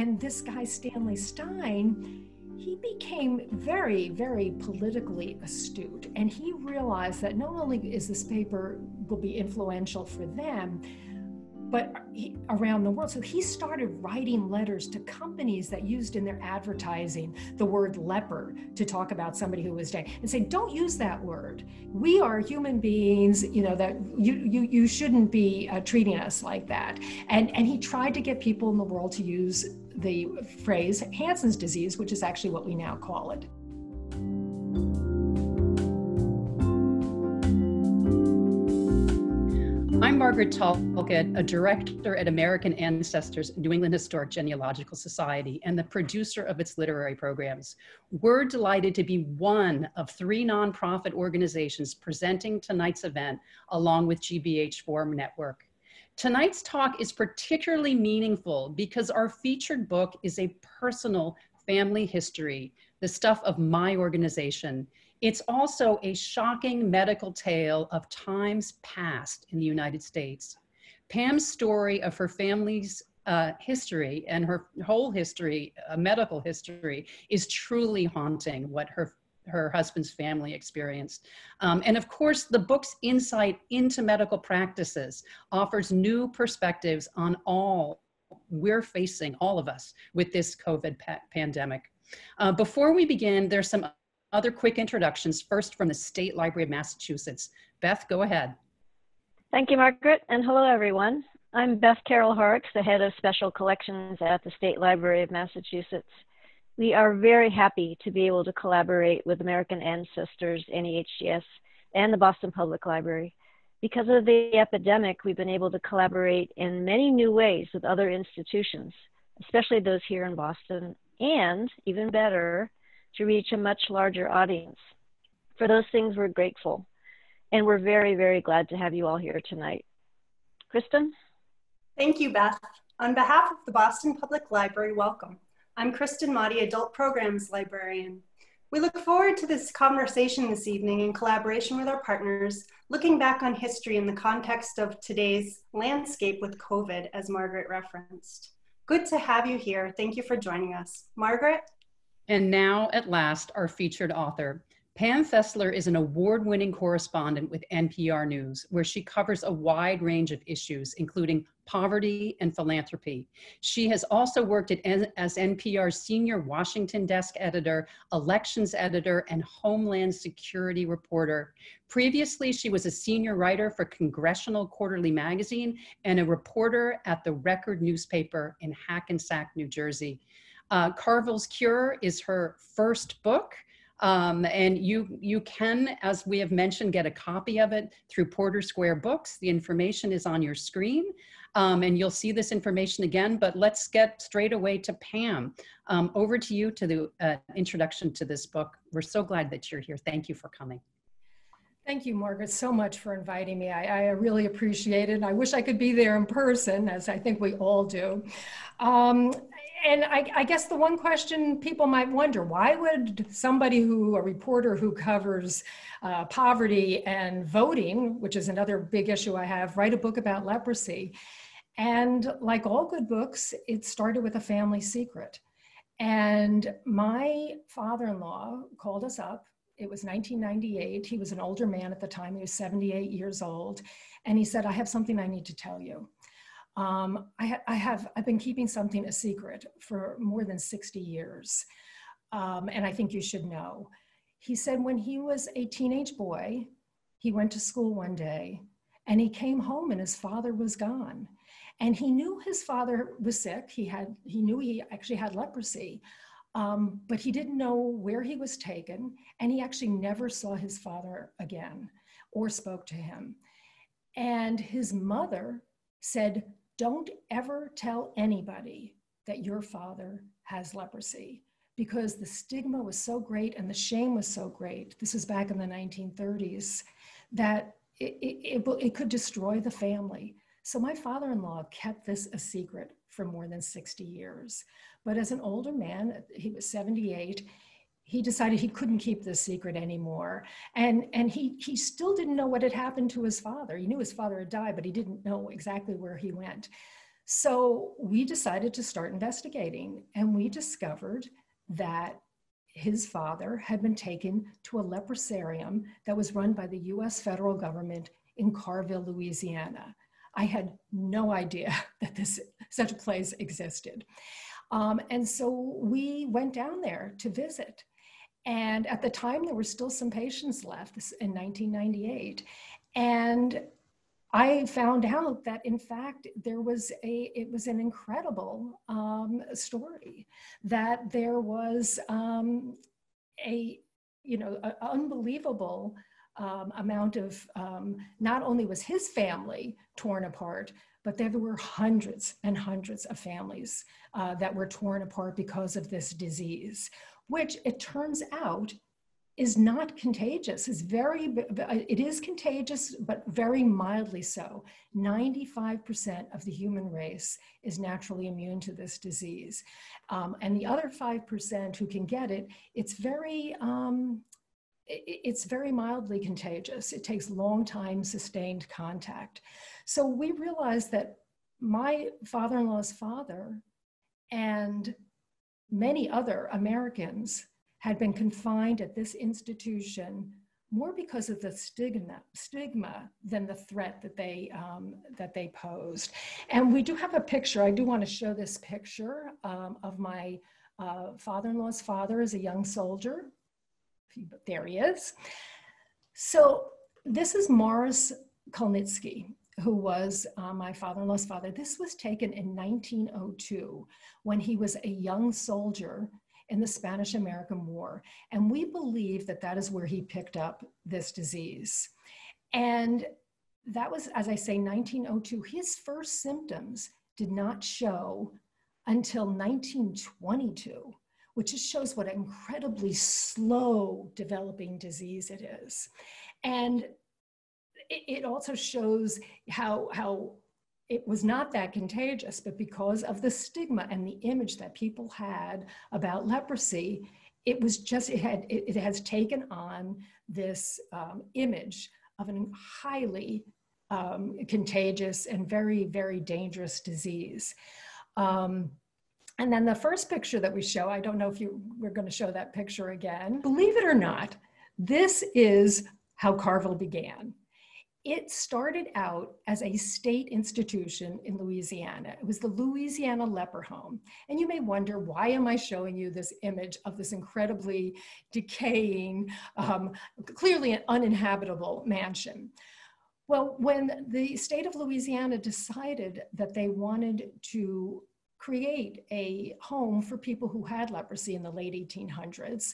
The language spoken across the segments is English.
And this guy, Stanley Stein, he became very, very politically astute. And he realized that not only is this paper will be influential for them, but around the world. So he started writing letters to companies that used in their advertising the word leper to talk about somebody who was dead and say, don't use that word. We are human beings, you know, that you, you, you shouldn't be uh, treating us like that. And, and he tried to get people in the world to use the phrase Hansen's disease, which is actually what we now call it. I'm Margaret Talcott, a director at American Ancestors New England Historic Genealogical Society and the producer of its literary programs. We're delighted to be one of three nonprofit organizations presenting tonight's event along with GBH Forum Network. Tonight's talk is particularly meaningful because our featured book is a personal family history, the stuff of my organization. It's also a shocking medical tale of times past in the United States. Pam's story of her family's uh, history and her whole history, uh, medical history, is truly haunting what her her husband's family experienced. Um, and of course, the book's insight into medical practices offers new perspectives on all we're facing, all of us, with this COVID pa pandemic. Uh, before we begin, there's some other quick introductions, first from the State Library of Massachusetts. Beth, go ahead. Thank you, Margaret, and hello, everyone. I'm Beth Carroll Horrocks, the head of special collections at the State Library of Massachusetts. We are very happy to be able to collaborate with American Ancestors, NEHGS, and the Boston Public Library. Because of the epidemic, we've been able to collaborate in many new ways with other institutions, especially those here in Boston, and even better, to reach a much larger audience. For those things, we're grateful. And we're very, very glad to have you all here tonight. Kristen? Thank you, Beth. On behalf of the Boston Public Library, welcome. I'm Kristen Motti, Adult Programs Librarian. We look forward to this conversation this evening in collaboration with our partners, looking back on history in the context of today's landscape with COVID, as Margaret referenced. Good to have you here. Thank you for joining us. Margaret? And now, at last, our featured author. Pam Fessler is an award winning correspondent with NPR News, where she covers a wide range of issues, including poverty and philanthropy. She has also worked at, as NPR's senior Washington desk editor, elections editor, and homeland security reporter. Previously, she was a senior writer for Congressional Quarterly Magazine and a reporter at the Record newspaper in Hackensack, New Jersey. Uh, Carville's Cure is her first book. Um, and you, you can, as we have mentioned, get a copy of it through Porter Square Books. The information is on your screen. Um, and you'll see this information again, but let's get straight away to Pam. Um, over to you to the uh, introduction to this book. We're so glad that you're here. Thank you for coming. Thank you, Margaret, so much for inviting me. I, I, really appreciate it. I wish I could be there in person, as I think we all do. Um, and I, I, guess the one question people might wonder why would somebody who, a reporter who covers uh, poverty and voting, which is another big issue I have, write a book about leprosy? And like all good books, it started with a family secret. And my father in law called us up. It was 1998. He was an older man at the time, he was 78 years old. And he said, I have something I need to tell you. Um, I, I, have, I've been keeping something a secret for more than 60 years. Um, and I think you should know. He said when he was a teenage boy, he went to school one day and he came home and his father was gone. And he knew his father was sick. He had, he knew he actually had leprosy, um, but he didn't know where he was taken. And he actually never saw his father again or spoke to him. And his mother said, don't ever tell anybody that your father has leprosy because the stigma was so great and the shame was so great. This is back in the 1930s that it, it, it, it could destroy the family. So my father in law kept this a secret for more than 60 years. But as an older man, he was 78, he decided he couldn't keep this secret anymore. And, and he, he still didn't know what had happened to his father. He knew his father had died, but he didn't know exactly where he went. So we decided to start investigating, and we discovered that his father had been taken to a leprosarium that was run by the US federal government in Carville, Louisiana. I had no idea that this such a place existed. Um, and so we went down there to visit. And at the time, there were still some patients left in 1998. And I found out that in fact there was a it was an incredible um, story that there was um, a you know an unbelievable um, amount of um, not only was his family torn apart but there were hundreds and hundreds of families uh, that were torn apart because of this disease which it turns out is not contagious. It's very, it is contagious, but very mildly so. 95% of the human race is naturally immune to this disease. Um, and the other 5% who can get it, it's very, um, it's very mildly contagious. It takes long time sustained contact. So we realized that my father-in-law's father and many other Americans had been confined at this institution more because of the stigma, stigma than the threat that they, um, that they posed. And we do have a picture. I do want to show this picture um, of my uh, father-in-law's father as a young soldier. There he is. So this is Morris Kulnitsky, who was uh, my father-in-law's father. This was taken in 1902 when he was a young soldier in the Spanish American War. And we believe that that is where he picked up this disease. And that was, as I say, 1902. His first symptoms did not show until 1922, which just shows what an incredibly slow developing disease it is. And it, also shows how, how it was not that contagious, but because of the stigma and the image that people had about leprosy, it was just, it, had, it, it has taken on this um, image of a highly um, contagious and very, very dangerous disease. Um, and then the first picture that we show, I don't know if you we're going to show that picture again. Believe it or not, this is how Carville began. It started out as a state institution in Louisiana. It was the Louisiana Leper Home. And you may wonder, why am I showing you this image of this incredibly decaying, um, clearly an uninhabitable mansion? Well, when the state of Louisiana decided that they wanted to create a home for people who had leprosy in the late 1800s,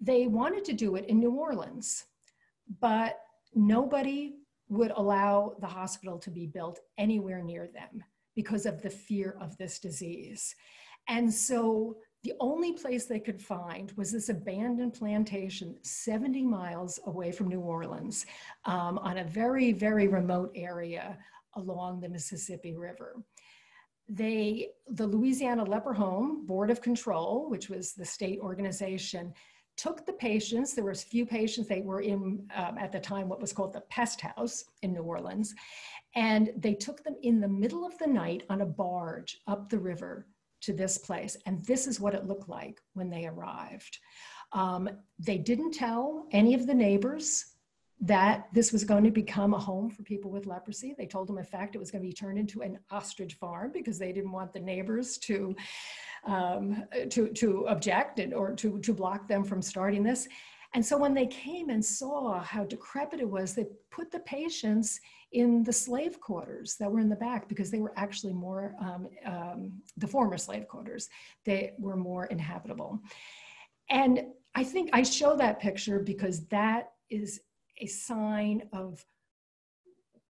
they wanted to do it in New Orleans. But nobody would allow the hospital to be built anywhere near them because of the fear of this disease. And so the only place they could find was this abandoned plantation 70 miles away from New Orleans um, on a very, very remote area along the Mississippi River. They, the Louisiana Leper Home Board of Control, which was the state organization, took the patients, there was few patients, they were in, um, at the time, what was called the pest house in New Orleans, and they took them in the middle of the night on a barge up the river to this place. And this is what it looked like when they arrived. Um, they didn't tell any of the neighbors that this was going to become a home for people with leprosy. They told them, in fact, it was going to be turned into an ostrich farm because they didn't want the neighbors to um, to, to object and, or to, to block them from starting this. And so when they came and saw how decrepit it was, they put the patients in the slave quarters that were in the back because they were actually more, um, um, the former slave quarters, they were more inhabitable. And I think I show that picture because that is a sign of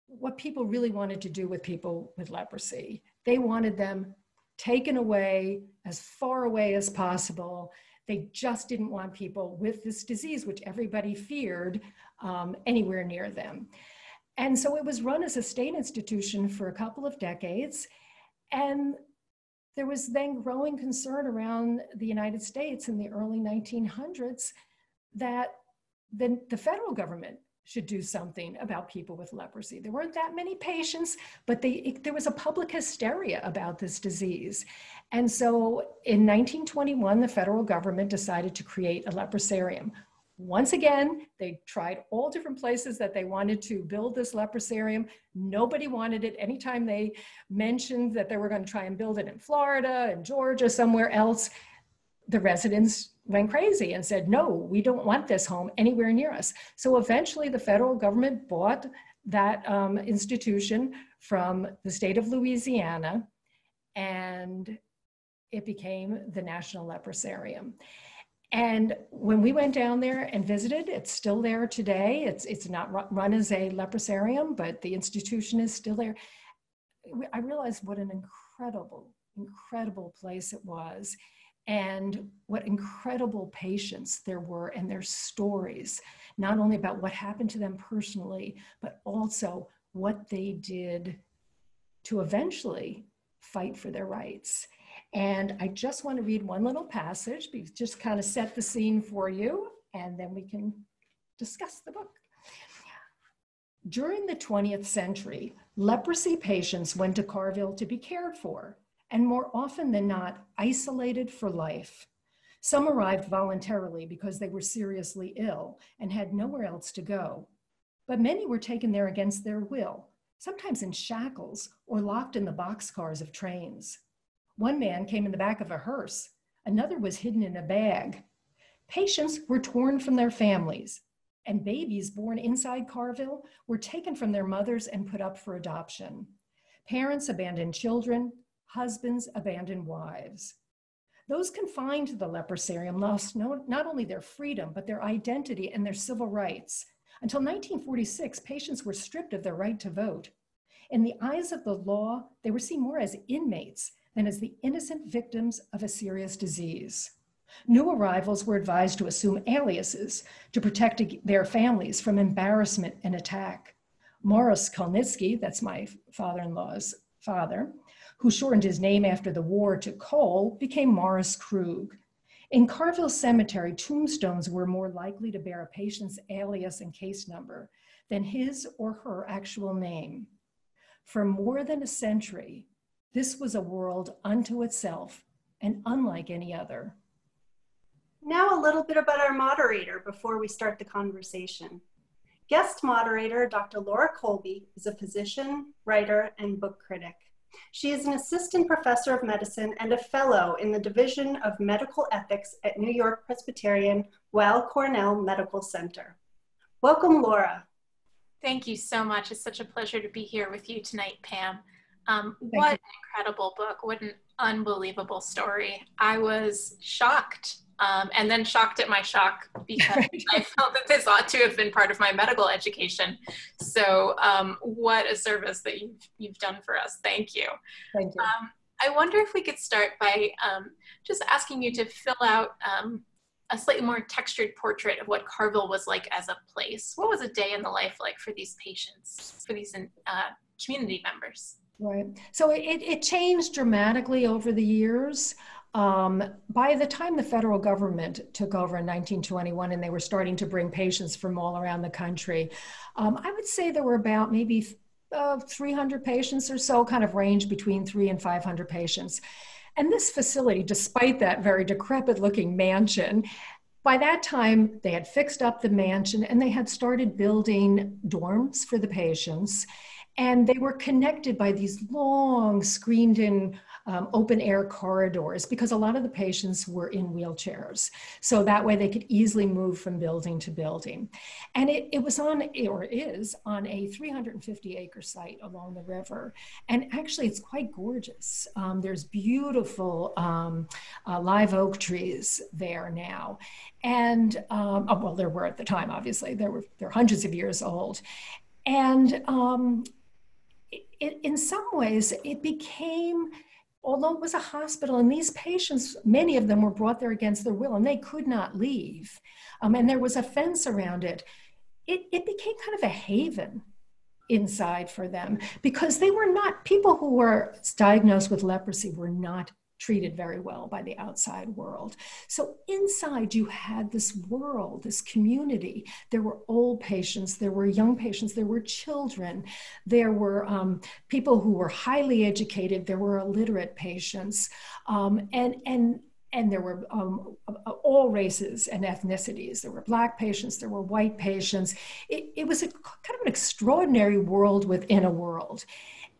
what people really wanted to do with people with leprosy. They wanted them taken away as far away as possible. They just didn't want people with this disease, which everybody feared, um, anywhere near them. And so it was run as a state institution for a couple of decades. And there was then growing concern around the United States in the early 1900s that the, the federal government should do something about people with leprosy. There weren't that many patients, but they, it, there was a public hysteria about this disease. And so in 1921, the federal government decided to create a leprosarium. Once again, they tried all different places that they wanted to build this leprosarium. Nobody wanted it. Anytime they mentioned that they were going to try and build it in Florida and Georgia, somewhere else, the residents went crazy and said, no, we don't want this home anywhere near us. So eventually the federal government bought that um, institution from the state of Louisiana and it became the National Leprosarium. And when we went down there and visited, it's still there today. It's, it's not run as a leprosarium, but the institution is still there. I realized what an incredible, incredible place it was and what incredible patients there were and their stories, not only about what happened to them personally, but also what they did to eventually fight for their rights. And I just want to read one little passage, just kind of set the scene for you, and then we can discuss the book. During the 20th century, leprosy patients went to Carville to be cared for and more often than not, isolated for life. Some arrived voluntarily because they were seriously ill and had nowhere else to go. But many were taken there against their will, sometimes in shackles or locked in the boxcars of trains. One man came in the back of a hearse, another was hidden in a bag. Patients were torn from their families, and babies born inside Carville were taken from their mothers and put up for adoption. Parents abandoned children, husbands abandon wives. Those confined to the leprosarium lost no, not only their freedom, but their identity and their civil rights. Until 1946, patients were stripped of their right to vote. In the eyes of the law, they were seen more as inmates than as the innocent victims of a serious disease. New arrivals were advised to assume aliases to protect their families from embarrassment and attack. Morris Kulnitsky, that's my father in law's father, who shortened his name after the war to Cole, became Morris Krug. In Carville Cemetery, tombstones were more likely to bear a patient's alias and case number than his or her actual name. For more than a century, this was a world unto itself and unlike any other. Now, a little bit about our moderator before we start the conversation. Guest moderator Dr. Laura Kolbe is a physician, writer, and book critic. She is an assistant professor of medicine and a fellow in the Division of Medical Ethics at New York Presbyterian Weill Cornell Medical Center. Welcome, Laura. Thank you so much. It's such a pleasure to be here with you tonight, Pam. Um, what an incredible book. What an unbelievable story. I was shocked um, and then shocked at my shock because I felt that this ought to have been part of my medical education. So, um, what a service that you've, you've done for us. Thank you. Thank you. Um, I wonder if we could start by um, just asking you to fill out um, a slightly more textured portrait of what Carville was like as a place. What was a day in the life like for these patients, for these uh, community members? Right. So it, it changed dramatically over the years. Um, by the time the federal government took over in 1921 and they were starting to bring patients from all around the country, um, I would say there were about maybe uh, 300 patients or so, kind of range between three and 500 patients. And this facility, despite that very decrepit looking mansion, by that time they had fixed up the mansion and they had started building dorms for the patients. And they were connected by these long screened in um, open air corridors because a lot of the patients were in wheelchairs. So that way they could easily move from building to building. And it, it was on, or is, on a 350 acre site along the river. And actually, it's quite gorgeous. Um, there's beautiful um, uh, live oak trees there now. And, um, oh, well, there were at the time, obviously, there were, they're hundreds of years old. And um, it, in some ways, it became although it was a hospital and these patients many of them were brought there against their will and they could not leave um, and there was a fence around it. it it became kind of a haven inside for them because they were not people who were diagnosed with leprosy were not treated very well by the outside world. So inside you had this world, this community. There were old patients, there were young patients, there were children, there were um, people who were highly educated, there were illiterate patients, um, and and and there were um, all races and ethnicities. There were black patients, there were white patients. It, it was a kind of an extraordinary world within a world.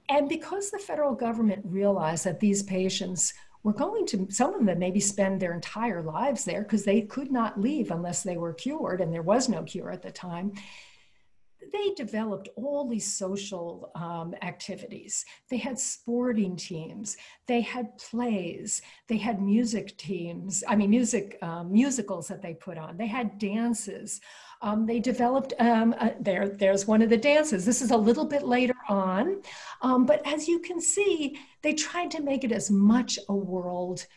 And because the federal government realized that these patients were going to, some of them maybe spend their entire lives there because they could not leave unless they were cured, and there was no cure at the time they developed all these social um, activities. They had sporting teams, they had plays, they had music teams, I mean, music um, musicals that they put on, they had dances. Um, they developed, um, there, there's one of the dances. This is a little bit later on, um, but as you can see, they tried to make it as much a world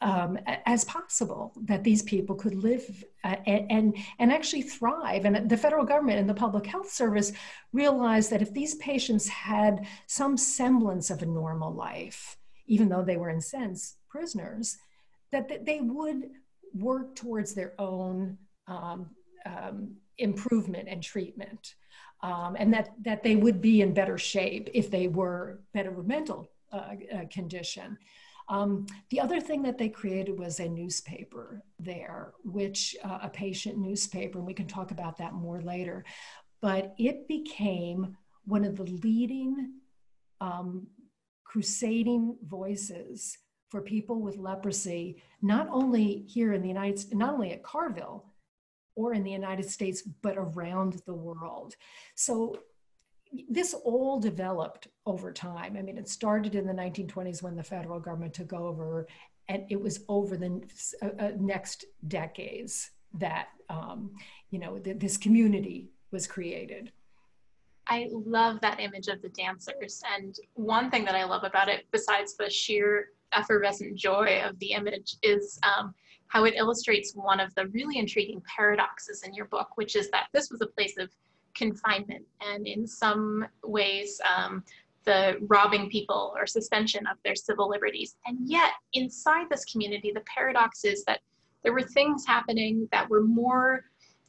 um, as possible that these people could live uh, and, and actually thrive. And the federal government and the public health service realized that if these patients had some semblance of a normal life, even though they were in sense prisoners, that, that they would work towards their own um, um, improvement and treatment. Um, and that, that they would be in better shape if they were better mental uh, uh, condition. Um, the other thing that they created was a newspaper there, which uh, a patient newspaper, and we can talk about that more later. But it became one of the leading um, crusading voices for people with leprosy, not only here in the United States, not only at Carville or in the United States, but around the world. So this all developed over time. I mean, it started in the 1920s when the federal government took over, and it was over the uh, uh, next decades that um, you know th- this community was created. I love that image of the dancers, and one thing that I love about it, besides the sheer effervescent joy of the image, is um, how it illustrates one of the really intriguing paradoxes in your book, which is that this was a place of confinement and in some ways um, the robbing people or suspension of their civil liberties. And yet, inside this community, the paradox is that there were things happening that were more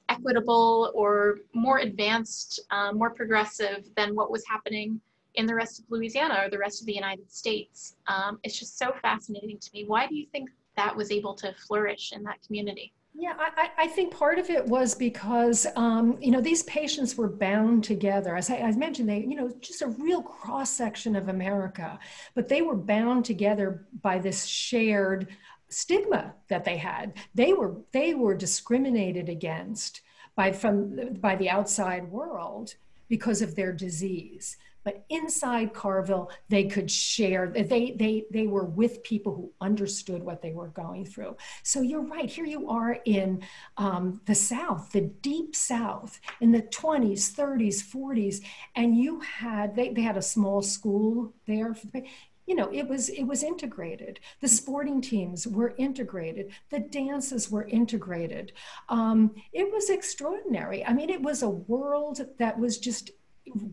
equitable or more advanced, uh, more progressive than what was happening in the rest of Louisiana or the rest of the United States. Um, it's just so fascinating to me. Why do you think that was able to flourish in that community? Yeah, I, I, think part of it was because, um, you know, these patients were bound together. As I, I mentioned, they, you know, just a real cross section of America, but they were bound together by this shared stigma that they had. They were, they were discriminated against by, from, by the outside world because of their disease but inside Carville, they could share. They they they were with people who understood what they were going through. So you're right. Here you are in um, the South, the deep South, in the 20s, 30s, 40s, and you had they they had a small school there. You know, it was it was integrated. The sporting teams were integrated. The dances were integrated. Um, it was extraordinary. I mean, it was a world that was just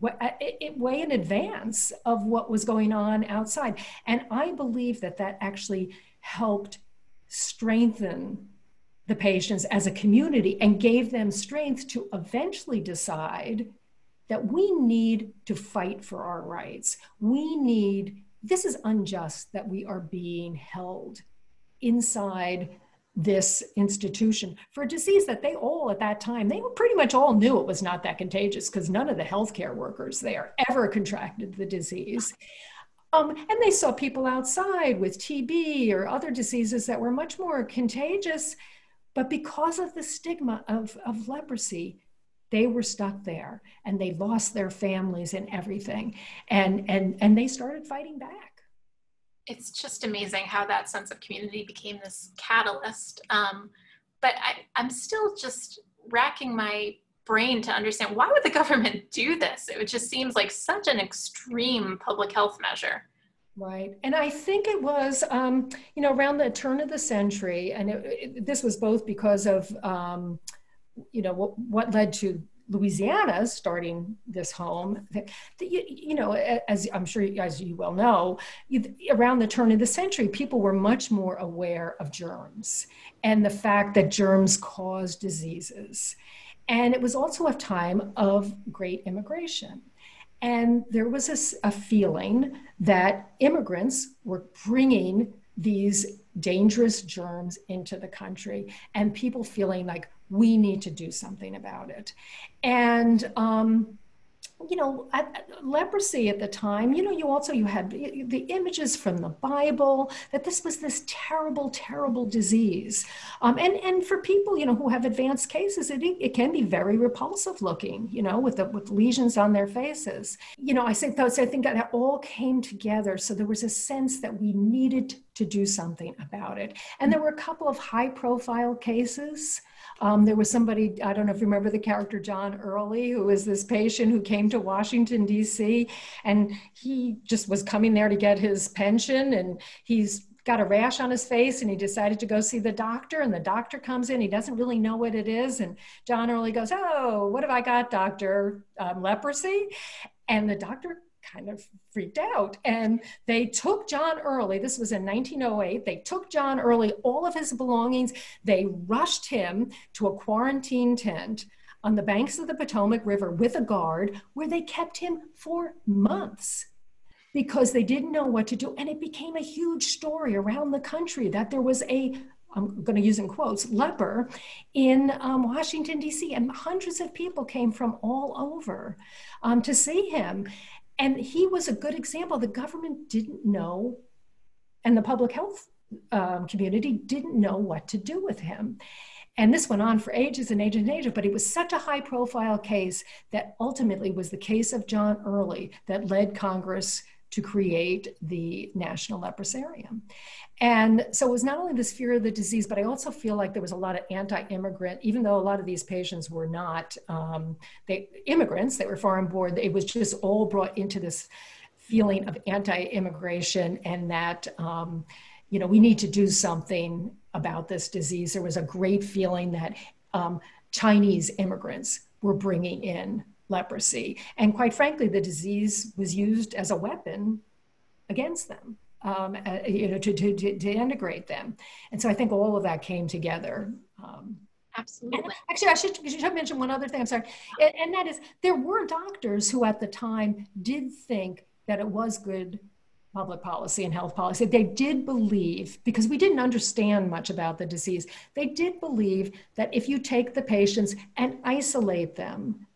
Uh, way in advance of what was going on outside. And I believe that that actually helped strengthen the patients as a community and gave them strength to eventually decide that we need to fight for our rights. We need, this is unjust that we are being held inside this institution for a disease that they all at that time they pretty much all knew it was not that contagious because none of the healthcare workers there ever contracted the disease. Um, and they saw people outside with tb or other diseases that were much more contagious but because of the stigma of, of leprosy they were stuck there and they lost their families and everything. And and and they started fighting back it's just amazing how that sense of community became this catalyst. Um, but I, I'm still just racking my brain to understand why would the government do this? It just seems like such an extreme public health measure. Right. And I think it was, um, you know, around the turn of the century, and it, it, this was both because of, um, you know, what, what led to Louisiana starting this home, that, that you, you, know, as I'm sure as you well know, around the turn of the century, people were much more aware of germs and the fact that germs cause diseases. And it was also a time of great immigration. And there was a, a feeling that immigrants were bringing these dangerous germs into the country and people feeling like we need to do something about it. And um, you know, at, leprosy at the time, you know, you also you had the images from the Bible that this was this terrible, terrible disease, um, and and for people you know who have advanced cases, it it can be very repulsive looking, you know, with the with lesions on their faces. You know, I think those I think that all came together, so there was a sense that we needed to do something about it, and there were a couple of high profile cases. Um, there was somebody, I don't know if you remember the character John Early, who was this patient who came to Washington, D.C., and he just was coming there to get his pension, and he's got a rash on his face and he decided to go see the doctor and the doctor comes in he doesn't really know what it is and john early goes oh what have i got doctor um, leprosy and the doctor kind of freaked out. And they took John Early, this was in 1908, they took John Early, all of his belongings, they rushed him to a quarantine tent on the banks of the Potomac River with a guard where they kept him for months because they didn't know what to do. And it became a huge story around the country that there was a I'm going to use in quotes, leper in um, Washington, D.C. And hundreds of people came from all over um, to see him. And he was a good example. The government didn't know, and the public health um, community didn't know what to do with him. And this went on for ages and ages and ages, but it was such a high profile case that ultimately was the case of John Early that led Congress to create the National Leprosarium. And so it was not only this fear of the disease, but I also feel like there was a lot of anti-immigrant, even though a lot of these patients were not um, they, immigrants, they were foreign born, it was just all brought into this feeling of anti-immigration and that, um, you know, we need to do something about this disease. There was a great feeling that um, Chinese immigrants were bringing in leprosy. And quite frankly, the disease was used as a weapon against them um, uh, you know, to, to, to, to, integrate them. And so I think all of that came together. Um, Absolutely. Actually, I should, should mention one other thing. I'm sorry. And, and that is there were doctors who at the time did think that it was good public policy and health policy. They did believe, because we didn't understand much about the disease, they did believe that if you take the patients and isolate them,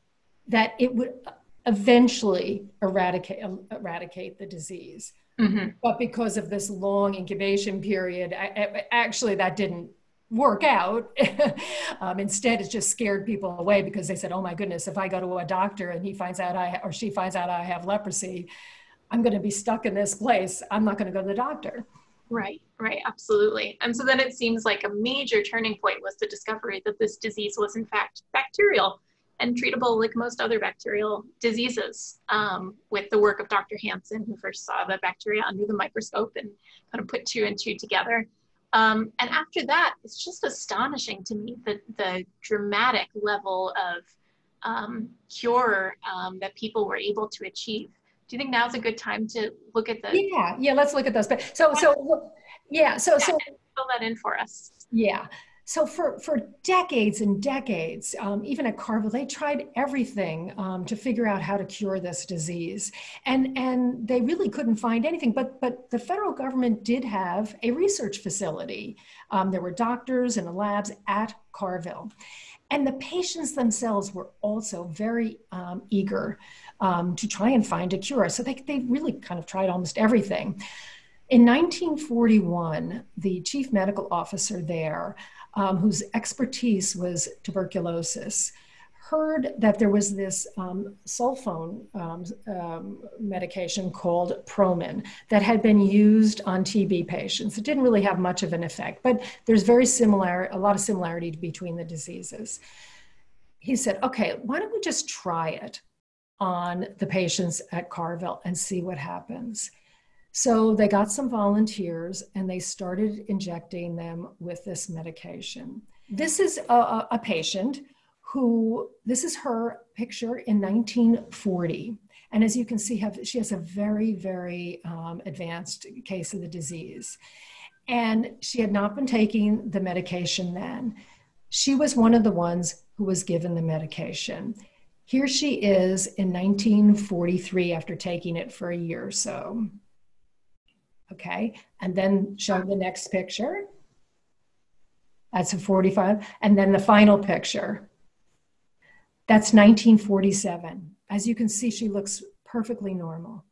that it would eventually eradicate, eradicate the disease. Mm-hmm. But because of this long incubation period, I, I, actually that didn't work out. um, instead, it just scared people away because they said, "Oh my goodness, if I go to a doctor and he finds out I or she finds out I have leprosy, I'm going to be stuck in this place. I'm not going to go to the doctor." Right, right, absolutely. And so then it seems like a major turning point was the discovery that this disease was in fact bacterial and treatable like most other bacterial diseases um, with the work of Dr. Hansen, who first saw the bacteria under the microscope and kind of put two and two together. Um, and after that, it's just astonishing to me the, the dramatic level of um, cure um, that people were able to achieve. Do you think now's a good time to look at the? Yeah, yeah, let's look at those. But so, so, yeah, so, yeah, so. Fill that in for us. Yeah. So for, for decades and decades, um, even at Carville, they tried everything um, to figure out how to cure this disease. And, and they really couldn't find anything. But, but the federal government did have a research facility. Um, there were doctors and labs at Carville. And the patients themselves were also very um, eager um, to try and find a cure. So they, they really kind of tried almost everything. In 1941, the chief medical officer there um, whose expertise was tuberculosis, heard that there was this um, sulfone um, um, medication called Promin that had been used on TB patients. It didn't really have much of an effect, but there's very similar, a lot of similarity between the diseases. He said, okay, why don't we just try it on the patients at Carville and see what happens? So they got some volunteers and they started injecting them with this medication. This is a, a patient who, this is her picture in 1940. And as you can see, have, she has a very, very um, advanced case of the disease. And she had not been taking the medication then. She was one of the ones who was given the medication. Here she is in 1943 after taking it for a year or so. Okay, and then show the next picture. That's a 45. And then the final picture. That's 1947. As you can see, she looks perfectly normal.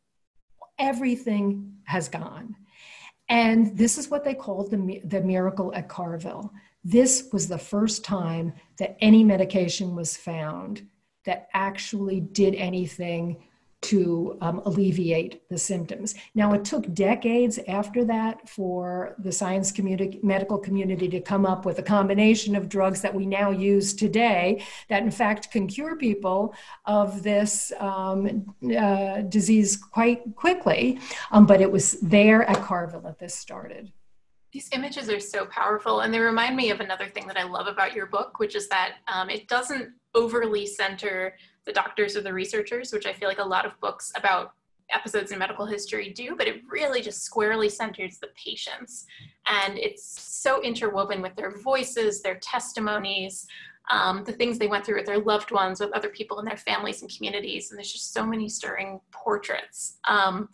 Everything has gone. And this is what they called the, the miracle at Carville. This was the first time that any medication was found that actually did anything to um, alleviate the symptoms. Now, it took decades after that for the science community, medical community to come up with a combination of drugs that we now use today that, in fact, can cure people of this um, uh, disease quite quickly. Um, but it was there at Carville that this started. These images are so powerful, and they remind me of another thing that I love about your book, which is that um, it doesn't overly center the doctors or the researchers, which I feel like a lot of books about episodes in medical history do, but it really just squarely centers the patients. And it's so interwoven with their voices, their testimonies, um, the things they went through with their loved ones, with other people in their families and communities. And there's just so many stirring portraits. Um,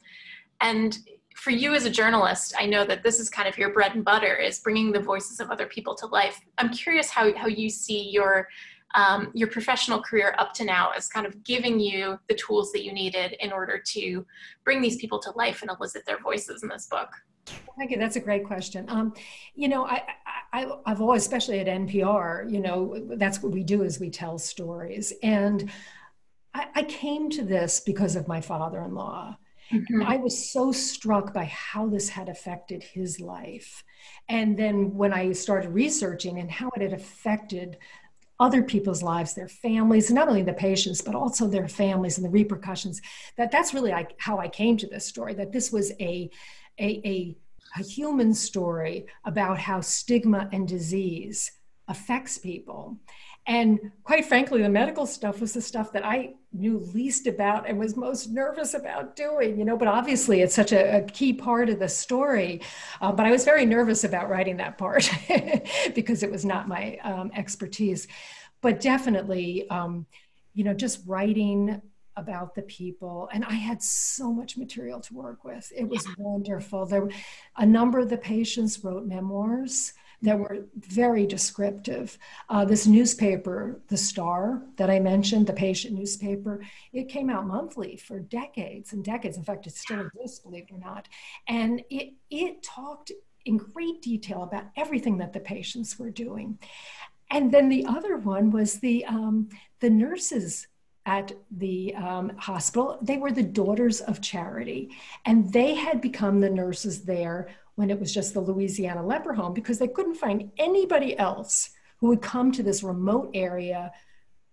and for you as a journalist, I know that this is kind of your bread and butter is bringing the voices of other people to life. I'm curious how, how you see your um, your professional career up to now as kind of giving you the tools that you needed in order to bring these people to life and elicit their voices in this book? Thank you. That's a great question. Um, you know, I, I, I've always, especially at NPR, you know, that's what we do is we tell stories. And I, I came to this because of my father-in-law. Mm-hmm. I was so struck by how this had affected his life. And then when I started researching and how it had affected other people's lives their families not only the patients but also their families and the repercussions that that's really like how i came to this story that this was a a, a, a human story about how stigma and disease affects people and quite frankly, the medical stuff was the stuff that I knew least about and was most nervous about doing, you know, but obviously it's such a, a key part of the story. Uh, but I was very nervous about writing that part because it was not my um, expertise. But definitely, um, you know, just writing about the people and i had so much material to work with it was wonderful there a number of the patients wrote memoirs that were very descriptive. Uh, this newspaper, The Star, that I mentioned, the patient newspaper, it came out monthly for decades and decades. In fact, it still exists, believe it or not. And it, it talked in great detail about everything that the patients were doing. And then the other one was the, um, the nurses at the um, hospital. They were the daughters of charity, and they had become the nurses there when it was just the Louisiana leper home because they couldn't find anybody else who would come to this remote area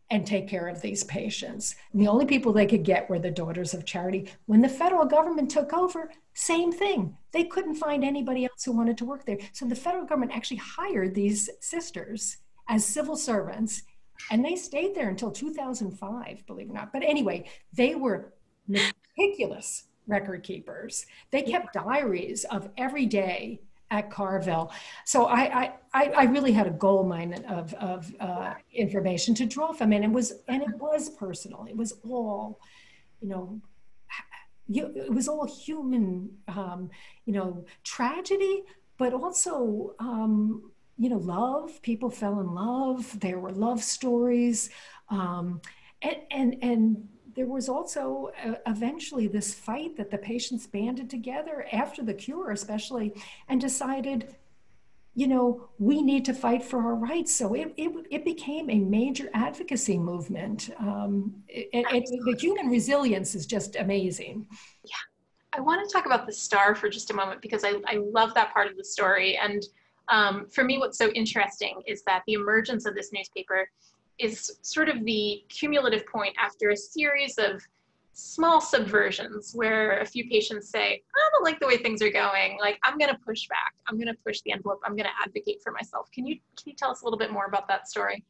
and take care of these patients. And the only people they could get were the Daughters of Charity. When the federal government took over, same thing. They couldn't find anybody else who wanted to work there. So the federal government actually hired these sisters as civil servants, and they stayed there until 2005, believe it or not. But anyway, they were meticulous record keepers. They kept diaries of every day at Carville. So I, I, I really had a gold mine of, of uh, information to draw from, and it was and it was personal. It was all, you know, you, it was all human, um, you know, tragedy, but also, um, you know, love. People fell in love. There were love stories, um, and and and there was also uh, eventually this fight that the patients banded together after the cure, especially, and decided, you know, we need to fight for our rights. So it, it, it became a major advocacy movement. Um, it, it, the human resilience is just amazing. Yeah. I want to talk about the star for just a moment because I, I love that part of the story. And um, for me, what's so interesting is that the emergence of this newspaper is sort of the cumulative point after a series of small subversions where a few patients say, I don't like the way things are going. Like, I'm going to push back. I'm going to push the envelope. I'm going to advocate for myself. Can you, can you tell us a little bit more about that story?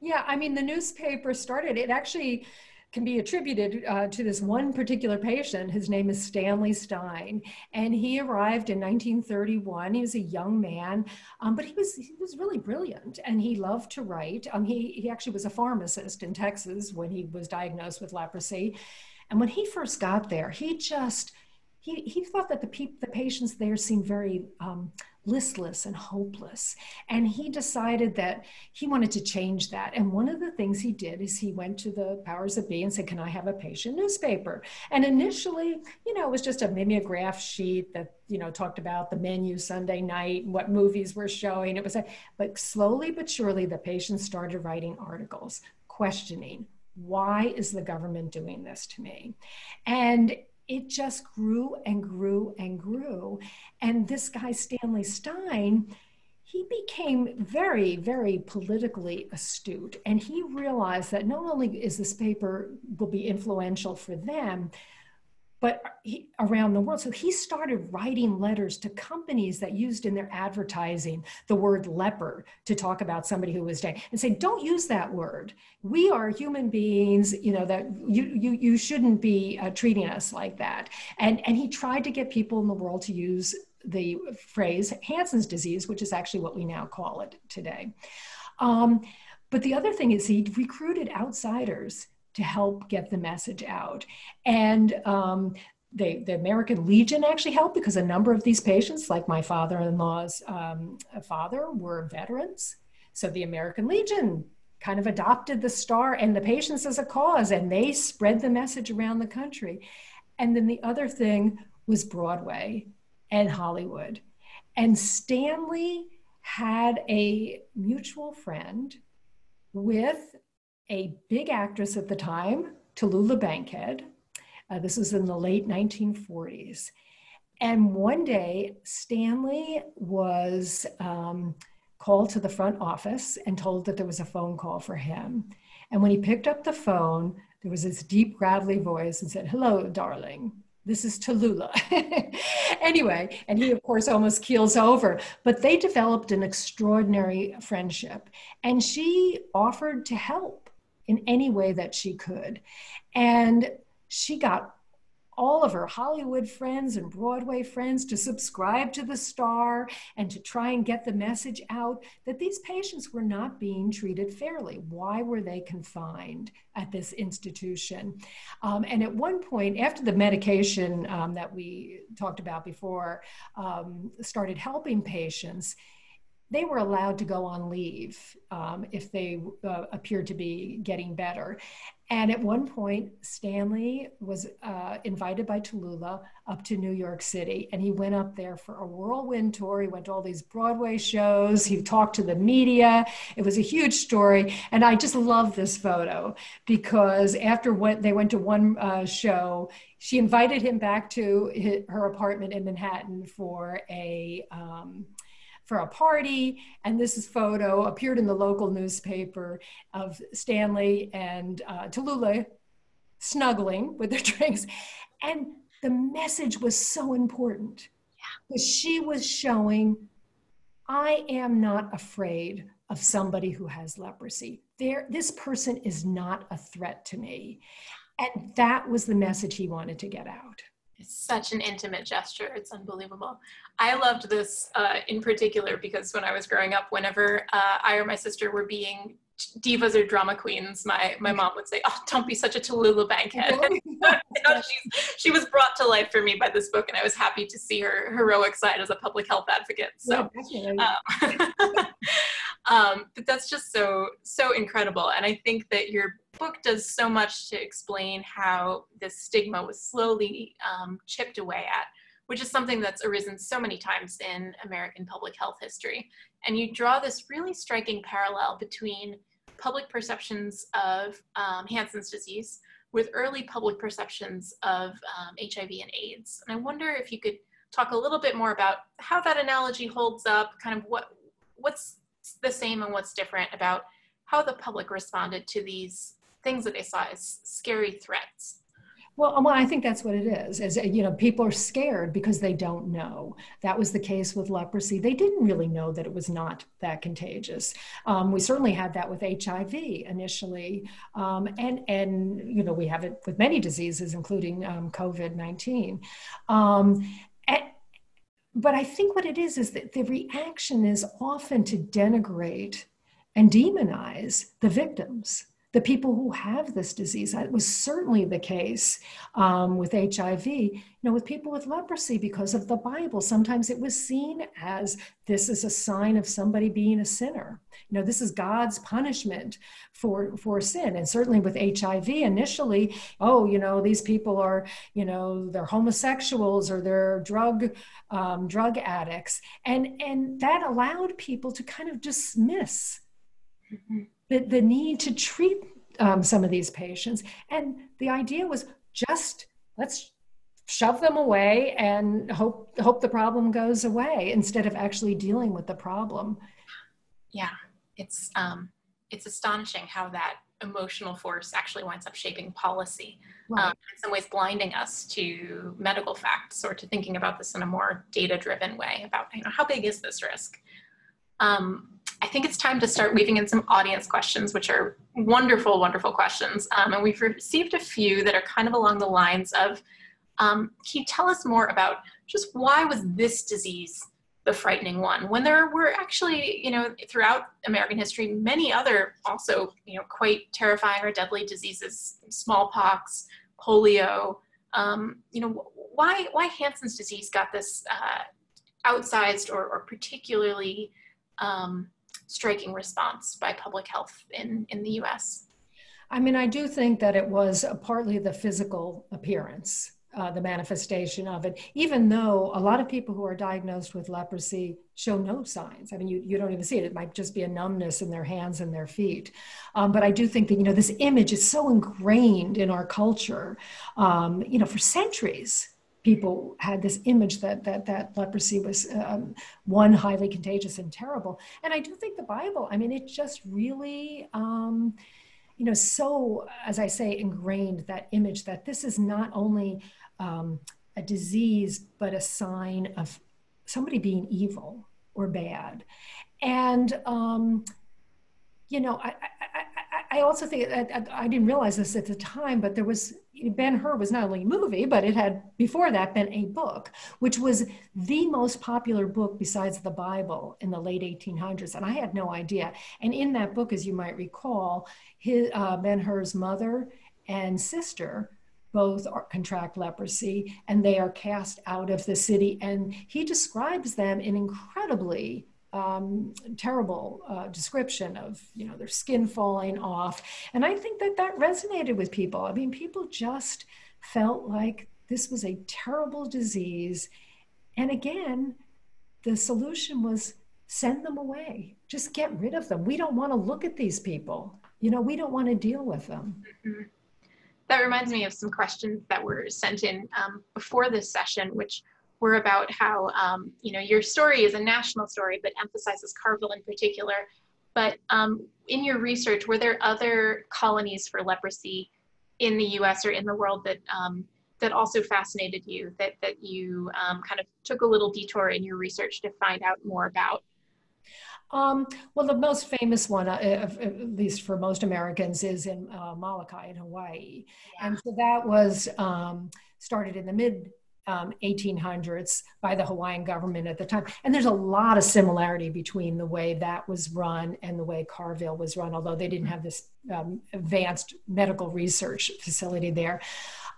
Yeah, I mean, the newspaper started, it actually can be attributed uh, to this one particular patient. His name is Stanley Stein, and he arrived in 1931. He was a young man, um, but he was he was really brilliant, and he loved to write. Um, he he actually was a pharmacist in Texas when he was diagnosed with leprosy, and when he first got there, he just he, he thought that the, pe- the patients there seemed very um, listless and hopeless. And he decided that he wanted to change that. And one of the things he did is he went to the powers that be and said, Can I have a patient newspaper? And initially, you know, it was just a mimeograph sheet that, you know, talked about the menu Sunday night and what movies were showing. It was a, but slowly but surely, the patients started writing articles questioning why is the government doing this to me? And it just grew and grew and grew. And this guy, Stanley Stein, he became very, very politically astute. And he realized that not only is this paper will be influential for them, but he, around the world. So he started writing letters to companies that used in their advertising the word leper to talk about somebody who was dead and say, don't use that word. We are human beings, you know, that you, you, you shouldn't be uh, treating us like that. And, and he tried to get people in the world to use the phrase Hansen's disease, which is actually what we now call it today. Um, but the other thing is he recruited outsiders to help get the message out. And um, they, the American Legion actually helped because a number of these patients, like my father in law's um, father, were veterans. So the American Legion kind of adopted the star and the patients as a cause, and they spread the message around the country. And then the other thing was Broadway and Hollywood. And Stanley had a mutual friend with a big actress at the time, Tallulah Bankhead. Uh, this was in the late 1940s. And one day, Stanley was um, called to the front office and told that there was a phone call for him. And when he picked up the phone, there was this deep, gravelly voice and said, Hello, darling. This is Tallulah. anyway, and he, of course, almost keels over. But they developed an extraordinary friendship. And she offered to help in any way that she could. And she got all of her Hollywood friends and Broadway friends to subscribe to the star and to try and get the message out that these patients were not being treated fairly. Why were they confined at this institution? Um, and at one point, after the medication um, that we talked about before um, started helping patients, they were allowed to go on leave um, if they uh, appeared to be getting better. And at one point, Stanley was uh, invited by Tallulah up to New York City, and he went up there for a whirlwind tour. He went to all these Broadway shows. He talked to the media. It was a huge story, and I just love this photo because after what they went to one uh, show, she invited him back to his, her apartment in Manhattan for a. Um, for a party. And this is photo appeared in the local newspaper of Stanley and uh, Tallulah snuggling with their drinks. And the message was so important because she was showing I am not afraid of somebody who has leprosy. There, this person is not a threat to me. And that was the message he wanted to get out. It's such an intimate gesture. It's unbelievable. I loved this uh, in particular because when I was growing up, whenever uh, I or my sister were being divas or drama queens, my my mom would say, "Oh, don't be such a Tallulah Bankhead." she was brought to life for me by this book, and I was happy to see her heroic side as a public health advocate. So, um, um, but that's just so so incredible, and I think that your book does so much to explain how this stigma was slowly um, chipped away at which is something that's arisen so many times in American public health history. And you draw this really striking parallel between public perceptions of um, Hansen's disease with early public perceptions of um, HIV and AIDS. And I wonder if you could talk a little bit more about how that analogy holds up, kind of what what's the same and what's different about how the public responded to these things that they saw as scary threats. Well, well, I think that's what it is. Is you know, people are scared because they don't know. That was the case with leprosy. They didn't really know that it was not that contagious. Um, we certainly had that with HIV initially, um, and and you know we have it with many diseases, including um, COVID nineteen. But I think what it is is that the reaction is often to denigrate and demonize the victims the people who have this disease. That was certainly the case um, with HIV, you know, with people with leprosy because of the Bible. Sometimes it was seen as this is a sign of somebody being a sinner. You know, this is God's punishment for for sin. And certainly with HIV, initially, oh, you know, these people are, you know, they're homosexuals or they're drug um, drug addicts, and and that allowed people to kind of dismiss. Mm-hmm the, the need to treat um, some of these patients. And the idea was just let's shove them away and hope hope the problem goes away instead of actually dealing with the problem. Yeah, it's um, it's astonishing how that emotional force actually winds up shaping policy. Right. Um, in some ways, blinding us to medical facts or to thinking about this in a more data-driven way about you know how big is this risk. Um, I think it's time to start weaving in some audience questions, which are wonderful, wonderful questions. Um, and we've received a few that are kind of along the lines of, um, can you tell us more about just why was this disease the frightening one when there were actually, you know, throughout American history, many other also, you know, quite terrifying or deadly diseases, smallpox, polio, um, you know, why, why Hansen's disease got this uh, outsized or, or particularly um, striking response by public health in, in the US. I mean, I do think that it was partly the physical appearance, uh, the manifestation of it, even though a lot of people who are diagnosed with leprosy show no signs. I mean, you, you don't even see it. It might just be a numbness in their hands and their feet. Um, but I do think that, you know, this image is so ingrained in our culture, um, you know, for centuries people had this image that that that leprosy was um, one highly contagious and terrible and i do think the bible i mean it just really um, you know so as i say ingrained that image that this is not only um, a disease but a sign of somebody being evil or bad and um, you know I, I, I also think I, I didn't realize this at the time but there was Ben Hur was not only a movie, but it had before that been a book, which was the most popular book besides the Bible in the late 1800s. And I had no idea. And in that book, as you might recall, his, uh, Ben Hur's mother and sister both are, contract leprosy and they are cast out of the city. And he describes them in incredibly um, terrible uh, description of you know their skin falling off. And i think that that resonated with people. I mean people just felt like this was a terrible disease. And again the solution was send them away. Just get rid of them. We don't want to look at these people. You know we don't want to deal with them. Mm-hmm. That reminds me of some questions that were sent in um, before this session which were about how um, you know your story is a national story, but emphasizes Carville in particular. But um, in your research, were there other colonies for leprosy in the U.S. or in the world that um, that also fascinated you? That that you um, kind of took a little detour in your research to find out more about? Um, well, the most famous one, uh, at least for most Americans, is in uh, Molokai in Hawaii, yeah. and so that was um, started in the mid um, 1800s by the Hawaiian government at the time. And there's a lot of similarity between the way that was run and the way Carville was run, although they didn't have this um, advanced medical research facility there.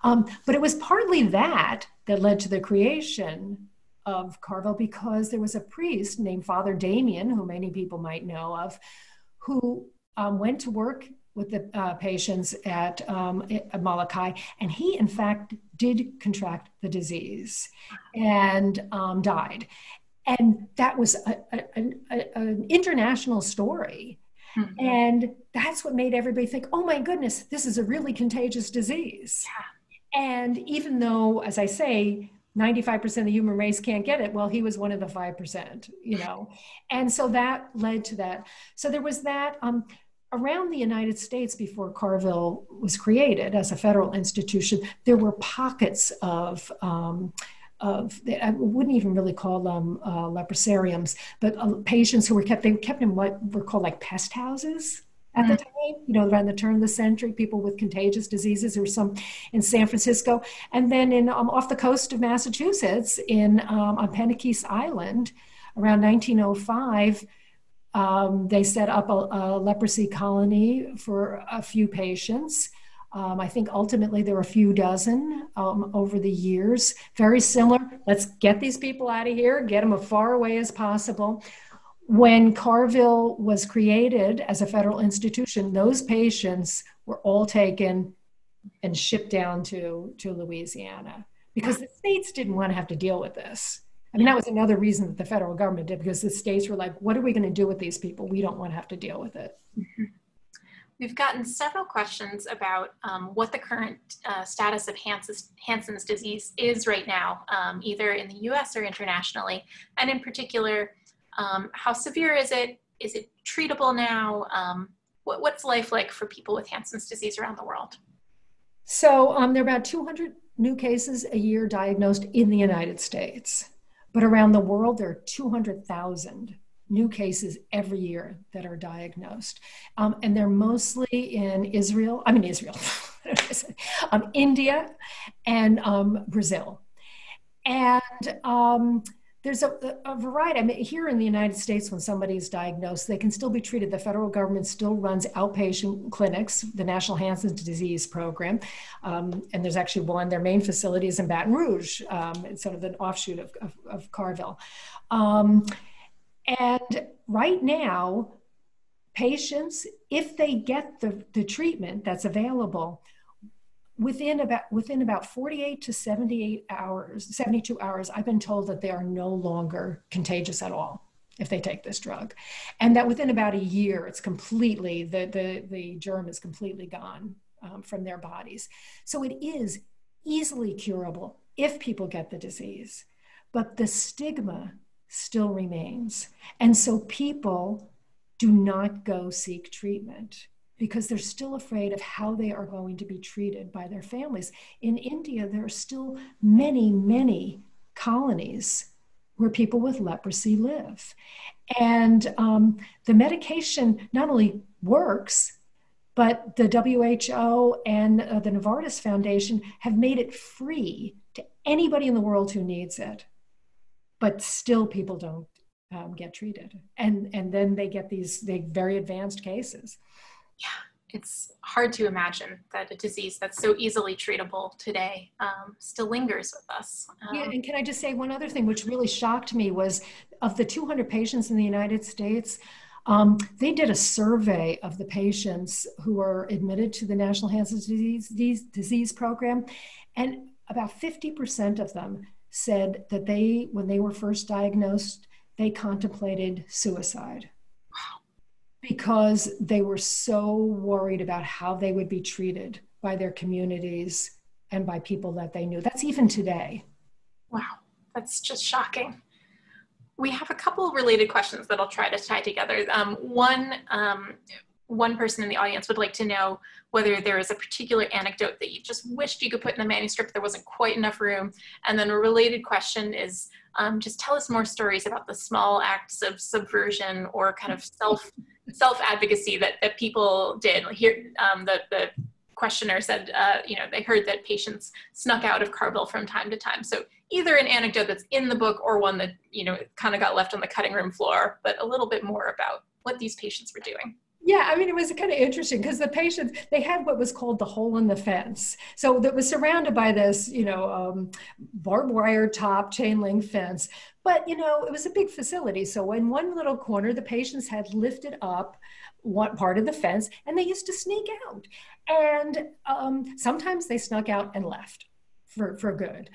Um, but it was partly that that led to the creation of Carville because there was a priest named Father Damien, who many people might know of, who um, went to work with the uh, patients at, um, at Molokai, and he, in fact, did contract the disease and um, died. And that was a, a, a, an international story. Mm-hmm. And that's what made everybody think, oh my goodness, this is a really contagious disease. Yeah. And even though, as I say, 95% of the human race can't get it, well, he was one of the 5%, you know. And so that led to that. So there was that. Um, around the United States before Carville was created as a federal institution, there were pockets of. Um, of I wouldn't even really call them uh, leprosariums, but uh, patients who were kept they kept in what were called like pest houses at the time, you know, around the turn of the century, people with contagious diseases. There were some in San Francisco, and then in um, off the coast of Massachusetts, in um, on Penikese Island, around 1905 um, they set up a, a, leprosy colony for a few patients. Um, I think ultimately there were a few dozen um, over the years. Very similar. Let's get these people out of here, get them as far away as possible. When Carville was created as a federal institution, those patients were all taken and shipped down to, to Louisiana because the states didn't want to have to deal with this. I mean, that was another reason that the federal government did because the states were like, what are we going to do with these people? We don't want to have to deal with it. Mm-hmm. We've gotten several questions about um, what the current uh, status of Hansen's, Hansen's, disease is right now, um, either in the US or internationally, and in particular, um, how severe is it? Is it treatable now? Um, what, what's life like for people with Hansen's disease around the world? So um, there are about 200 new cases a year diagnosed in the United States. But around the world, there are 200,000 new cases every year that are diagnosed. Um, and they're mostly in Israel, I mean, Israel, um, India, and um, Brazil. And um, there's a, a, variety. I mean, here in the United States, when somebody is diagnosed, they can still be treated. The federal government still runs outpatient clinics, the National Hansen's Disease Program, um, and there's actually one. Their main facility is in Baton Rouge. Um, it's sort of an offshoot of, of, of Carville. Um, and right now, patients, if they get the, the treatment that's available, within about within about 48 to 78 hours 72 hours i've been told that they are no longer contagious at all if they take this drug. And that within about a year it's completely the the, the germ is completely gone um, from their bodies. So it is easily curable if people get the disease but the stigma still remains. And so people do not go seek treatment because they're still afraid of how they are going to be treated by their families. In India, there are still many, many colonies where people with leprosy live. And um, the medication not only works, but the WHO and uh, the Novartis Foundation have made it free to anybody in the world who needs it. But still, people don't um, get treated. And, and then they get these they very advanced cases yeah, it's hard to imagine that a disease that's so easily treatable today um, still lingers with us. Um, yeah, and can I just say one other thing which really shocked me was of the 200 patients in the United States, um, they did a survey of the patients who were admitted to the National Hansen's disease, disease, disease program, and about 50% of them said that they, when they were first diagnosed, they contemplated suicide because they were so worried about how they would be treated by their communities and by people that they knew. That's even today. Wow, that's just shocking. We have a couple related questions that I'll try to tie together. Um, one, um, one person in the audience would like to know whether there is a particular anecdote that you just wished you could put in the manuscript, there wasn't quite enough room. And then a related question is um, just tell us more stories about the small acts of subversion or kind of self self advocacy that that people did. Here, um, the the questioner said, uh, you know, they heard that patients snuck out of Carville from time to time. So either an anecdote that's in the book or one that you know kind of got left on the cutting room floor, but a little bit more about what these patients were doing. Yeah, I mean, it was kind of interesting because the patients, they had what was called the hole in the fence. So that was surrounded by this, you know, um, barbed wire top chain link fence. But, you know, it was a big facility. So in one little corner, the patients had lifted up one part of the fence and they used to sneak out. And um, sometimes they snuck out and left for, for good.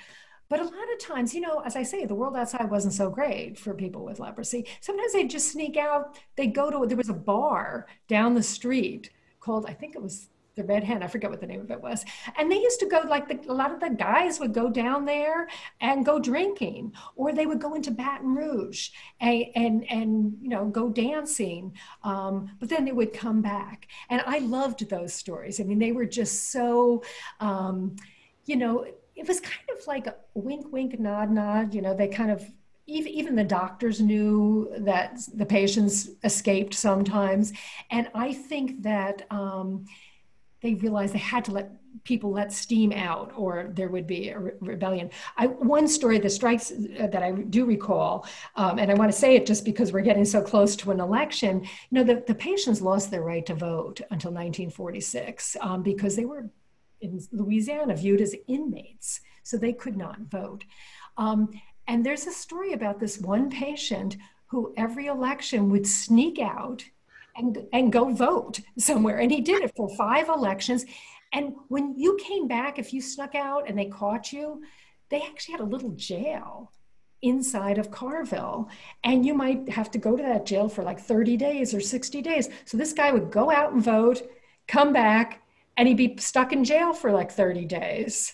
But a lot of times, you know, as I say, the world outside wasn't so great for people with leprosy. Sometimes they'd just sneak out. They'd go to, there was a bar down the street called, I think it was the red hen i forget what the name of it was and they used to go like the, a lot of the guys would go down there and go drinking or they would go into baton rouge and and, and you know go dancing um, but then they would come back and i loved those stories i mean they were just so um, you know it was kind of like a wink wink nod nod you know they kind of even, even the doctors knew that the patients escaped sometimes and i think that um, they realized they had to let people let steam out or there would be a re- rebellion. I, one story that strikes uh, that I do recall, um, and I want to say it just because we're getting so close to an election, you know, the, the patients lost their right to vote until 1946 um, because they were in Louisiana viewed as inmates, so they could not vote. Um, and there's a story about this one patient who every election would sneak out and, and go vote somewhere. And he did it for five elections. And when you came back, if you snuck out and they caught you, they actually had a little jail inside of Carville. And you might have to go to that jail for like 30 days or 60 days. So this guy would go out and vote, come back, and he'd be stuck in jail for like 30 days.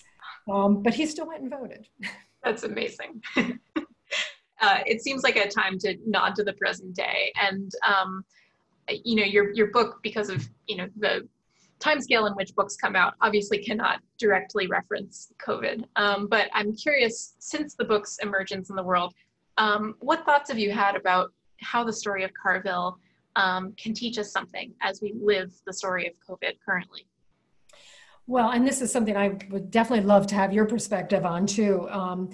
Um, but he still went and voted. That's amazing. uh, it seems like a time to nod to the present day. And um, you know your your book because of you know the time scale in which books come out obviously cannot directly reference covid um, but i'm curious since the book's emergence in the world um, what thoughts have you had about how the story of carville um, can teach us something as we live the story of covid currently well and this is something i would definitely love to have your perspective on too. Um,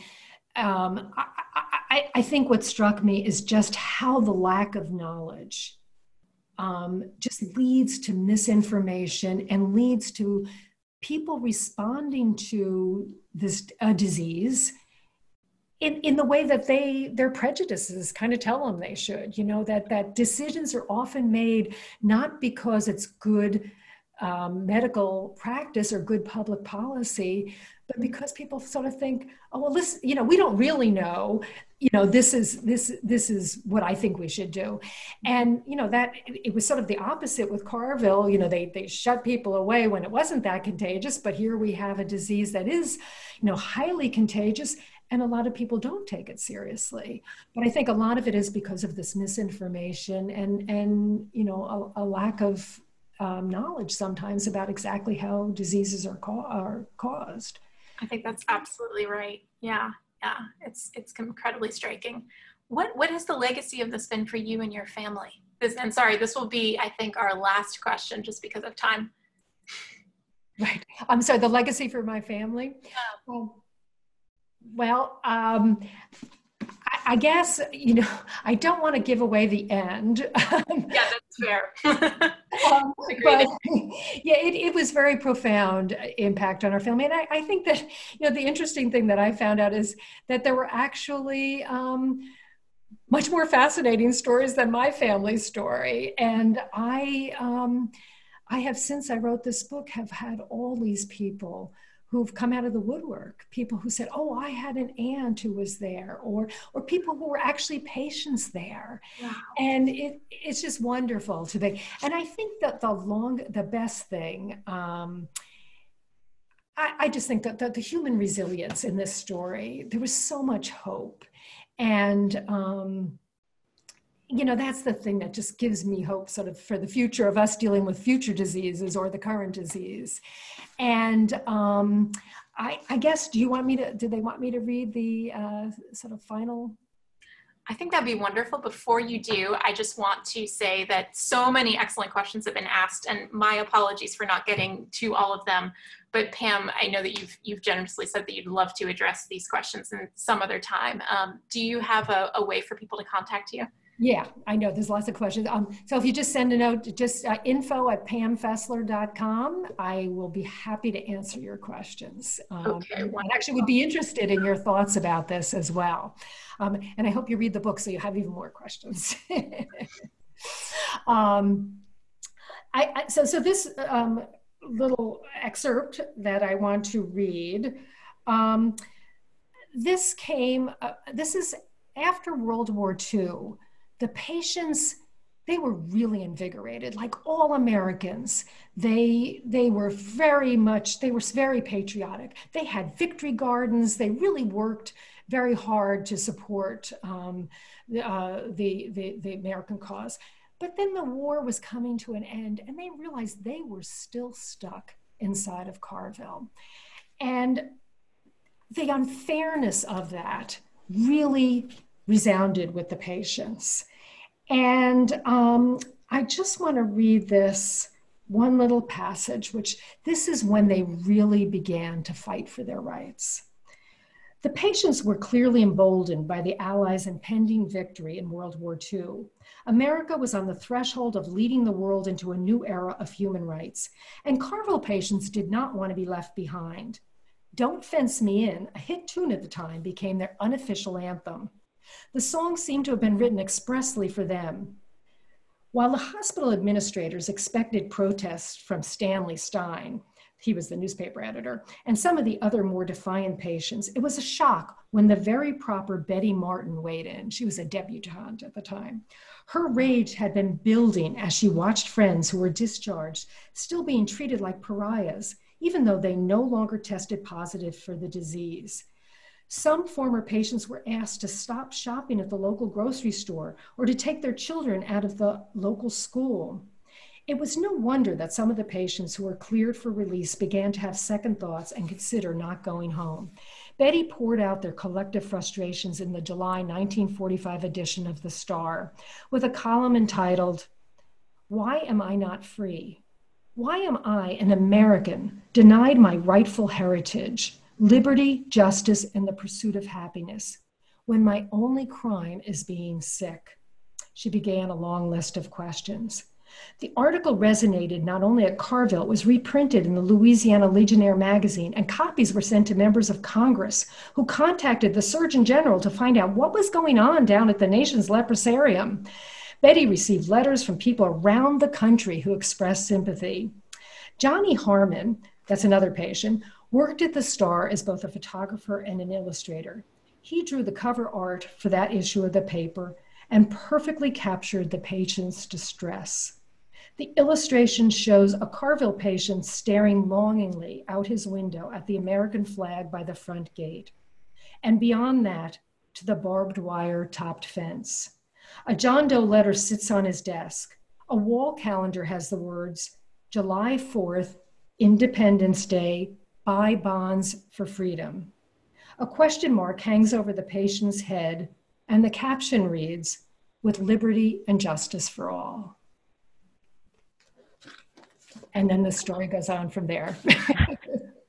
um, I, I, I think what struck me is just how the lack of knowledge um, just leads to misinformation and leads to people responding to this disease in, in the way that they their prejudices kind of tell them they should you know that that decisions are often made not because it's good um, medical practice or good public policy but because people sort of think oh well this you know we don't really know you know this is this this is what i think we should do. And you know that it was sort of the opposite with carville. You know they they shut people away when it wasn't that contagious but here we have a disease that is you know highly contagious and a lot of people don't take it seriously. But i think a lot of it is because of this misinformation and and you know a, a lack of um, knowledge sometimes about exactly how diseases are, ca- are caused i think that's absolutely right yeah yeah, it's it's incredibly striking. What what has the legacy of this been for you and your family? This and sorry, this will be I think our last question just because of time. Right. I'm sorry. The legacy for my family. Yeah. Um, well, um, I, I, guess you know I don't want to give away the end. yeah, that's fair. um, but yeah, it, it was very profound impact on our family. And I, I, think that, you know, the interesting thing that I found out is that there were actually um, much more fascinating stories than my family story. And I, um, I have since I wrote this book have had all these people who've come out of the woodwork people who said oh i had an aunt who was there or or people who were actually patients there wow. and it, it's just wonderful to be and i think that the long the best thing um, I, I, just think that, that the human resilience in this story there was so much hope and um, you know that's the thing that just gives me hope sort of for the future of us dealing with future diseases or the current disease and um, I, I, guess do you want me to do they want me to read the uh, sort of final I think that'd be wonderful. Before you do, I just want to say that so many excellent questions have been asked, and my apologies for not getting to all of them. But Pam, I know that you've you've generously said that you'd love to address these questions in some other time. Um, do you have a, a way for people to contact you? Yeah, I know there's lots of questions. Um, so if you just send a note, just uh, info at pamfessler.com, I will be happy to answer your questions. Um, okay, I actually would be interested in your thoughts about this as well. Um, and I hope you read the book so you have even more questions. um, I, I, so, so this um, little excerpt that I want to read, um, this came, uh, this is after World War II the patients they were really invigorated like all americans. They they were very much they were very patriotic. They had victory gardens. They really worked very hard to support um, uh, the, the, the american cause. But then the war was coming to an end and they realized they were still stuck inside of carville. And the unfairness of that really resounded with the patients and um, I just want to read this one little passage, which this is when they really began to fight for their rights. The patients were clearly emboldened by the Allies' impending victory in World War II. America was on the threshold of leading the world into a new era of human rights, and Carville patients did not want to be left behind. Don't Fence Me In, a hit tune at the time, became their unofficial anthem. The song seemed to have been written expressly for them. While the hospital administrators expected protests from Stanley Stein, he was the newspaper editor, and some of the other more defiant patients, it was a shock when the very proper Betty Martin weighed in. She was a debutante at the time. Her rage had been building as she watched friends who were discharged still being treated like pariahs, even though they no longer tested positive for the disease. Some former patients were asked to stop shopping at the local grocery store or to take their children out of the local school. It was no wonder that some of the patients who were cleared for release began to have second thoughts and consider not going home. Betty poured out their collective frustrations in the July 1945 edition of The Star with a column entitled, Why Am I Not Free? Why am I, an American, denied my rightful heritage? Liberty, justice, and the pursuit of happiness, when my only crime is being sick. She began a long list of questions. The article resonated not only at Carville, it was reprinted in the Louisiana Legionnaire magazine, and copies were sent to members of Congress who contacted the Surgeon General to find out what was going on down at the nation's leprosarium. Betty received letters from people around the country who expressed sympathy. Johnny Harmon, that's another patient, worked at the Star as both a photographer and an illustrator. He drew the cover art for that issue of the paper and perfectly captured the patient's distress. The illustration shows a Carville patient staring longingly out his window at the American flag by the front gate, and beyond that, to the barbed wire topped fence. A John Doe letter sits on his desk. A wall calendar has the words July 4th, Independence Day, buy bonds for freedom. A question mark hangs over the patient's head, and the caption reads, with liberty and justice for all. And then the story goes on from there.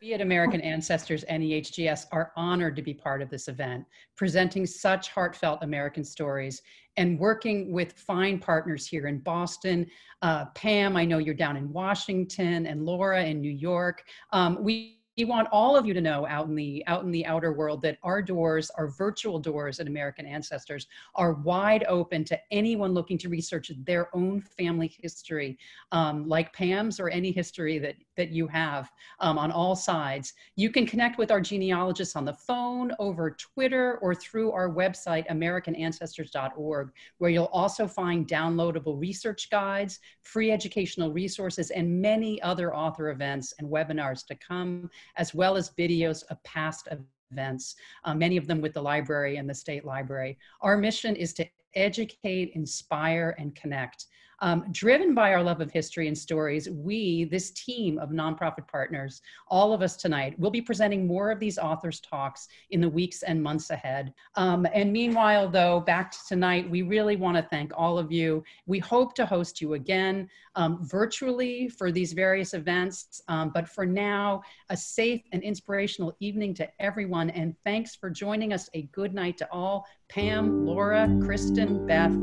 We at American Ancestors NEHGS are honored to be part of this event, presenting such heartfelt American stories and working with fine partners here in Boston. Uh, Pam, I know you're down in Washington, and Laura in New York. Um, we want all of you to know out in the out in the outer world that our doors our virtual doors at american ancestors are wide open to anyone looking to research their own family history um, like pam's or any history that that you have um, on all sides. You can connect with our genealogists on the phone over twitter or through our website americanancestors.org where you'll also find downloadable research guides free educational resources and many other author events and webinars to come as well as videos of past events, uh, many of them with the library and the state library. Our mission is to educate, inspire, and connect. Um, driven by our love of history and stories, we, this team of nonprofit partners, all of us tonight, will be presenting more of these authors' talks in the weeks and months ahead. Um, and meanwhile, though, back to tonight, we really want to thank all of you. We hope to host you again um, virtually for these various events. Um, but for now, a safe and inspirational evening to everyone. And thanks for joining us. A good night to all. Pam, Laura, Kristen, Beth,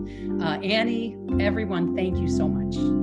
uh, Annie, everyone, thank you so much.